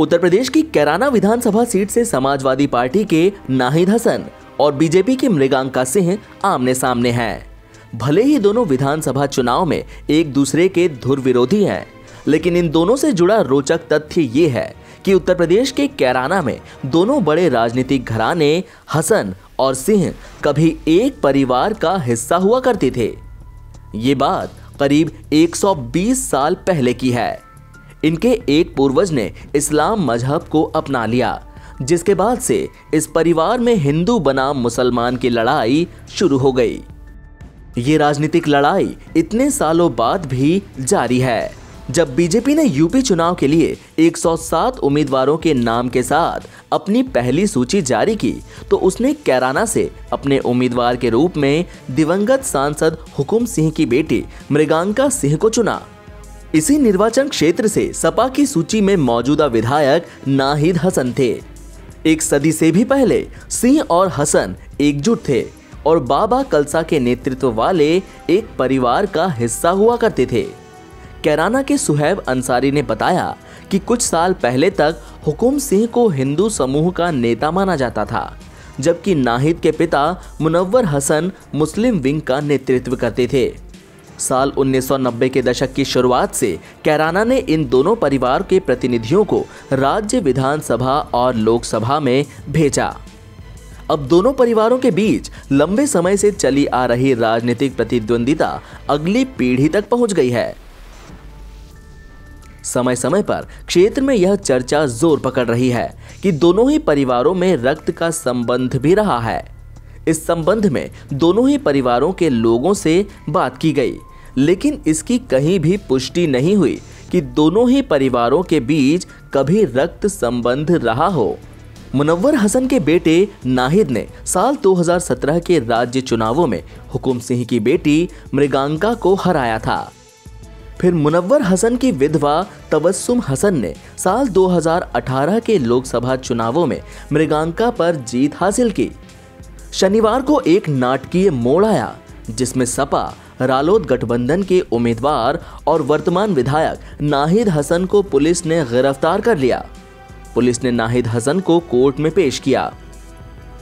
उत्तर प्रदेश की कैराना विधानसभा सीट से समाजवादी पार्टी के नाहिद हसन और बीजेपी के मृगांका सिंह आमने सामने हैं। भले ही दोनों विधानसभा चुनाव में एक दूसरे के धुर विरोधी हैं, लेकिन इन दोनों से जुड़ा रोचक तथ्य ये है कि उत्तर प्रदेश के कैराना में दोनों बड़े राजनीतिक घराने, हसन और सिंह, कभी एक परिवार का हिस्सा हुआ करते थे। ये बात करीब 120 साल पहले की है। इनके एक पूर्वज ने इस्लाम मज़हब को अपना लिया, जिसके बाद से इस परिवार में हिंदू बनाम मुसलमान की लड़ाई शुरू हो गई। ये राजनीतिक लड़ाई इतने सालों बाद भी जारी है, जब बीजेपी ने यूपी चुनाव के लिए 107 उम्मीदवारों के नाम के साथ अपनी पहली सूची जारी की तो उसने कैराना से अपने उम्मीदवार के रूप में दिवंगत सांसद हुकुम सिंह की बेटी मृगांका सिंह को चुना। इसी निर्वाचन क्षेत्र से सपा की सूची में मौजूदा विधायक नाहिद हसन थे। एक सदी से भी पहले सिंह और हसन एकजुट थे और बाबा कलसा के नेतृत्व वाले एक परिवार का हिस्सा हुआ करते थे। कैराना के सुहैब अंसारी ने बताया कि कुछ साल पहले तक हुकुम सिंह को हिंदू समूह का नेता माना जाता था, जबकि नाहिद के पिता मुनव्वर हसन मुस्लिम विंग का नेतृत्व करते थे। साल 1990 के दशक की शुरुआत से कैराना ने इन दोनों परिवार के प्रतिनिधियों को राज्य विधानसभा और लोकसभा में भेजा। अब दोनों परिवारों के बीच लंबे समय से चली आ रही राजनीतिक प्रतिद्वंदिता अगली पीढ़ी तक पहुँच गई है। समय समय पर क्षेत्र में यह चर्चा ज़ोर पकड़ रही है कि दोनों ही परिवारों में रक्त का संबंध भी रहा है। इस संबंध में दोनों ही परिवारों के लोगों से बात की गई। लेकिन इसकी कहीं भी पुष्टि नहीं हुई कि दोनों ही परिवारों के बीच कभी रक्त संबंध रहा हो। मुनव्वर हसन के बेटे नाहिद ने साल 2017 के राज्य चुनावों में हुकुम सिंह की बेटी मृगांका को हराया था। फिर मुनव्वर हसन की विधवा तबस्सुम हसन ने साल 2018 के लोकसभा चुनावों में मृगांका पर जीत हासिल की। शनिवार को एक नाटकीय मोड़ आया, जिसमें सपा, रालोद गठबंधन के उम्मीदवार और वर्तमान विधायक नाहिद हसन को पुलिस ने गिरफ़्तार कर लिया। पुलिस ने नाहिद हसन को कोर्ट में पेश किया।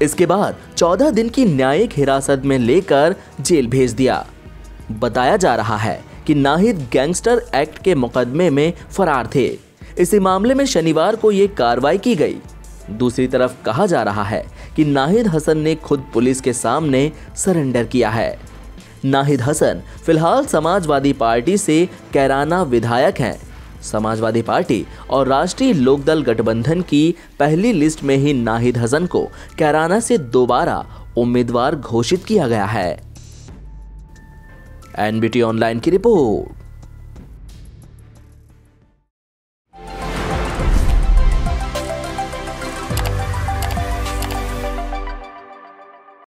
इसके बाद 14 दिन की न्यायिक हिरासत में लेकर जेल भेज दिया। बताया जा रहा है कि नाहिद गैंगस्टर एक्ट के मुकदमे में फरार थे। इसी मामले में शनिवार को ये कार्रवाई की गई। दूसरी तरफ़ कहा जा रहा है कि नाहिद हसन ने खुद पुलिस के सामने सरेंडर किया है। नाहिद हसन फ़िलहाल समाजवादी पार्टी से कैराना विधायक हैं। समाजवादी पार्टी और राष्ट्रीय लोकदल गठबंधन की पहली लिस्ट में ही नाहिद हसन को कैराना से दोबारा उम्मीदवार घोषित किया गया है। एनबीटी ऑनलाइन की रिपोर्ट।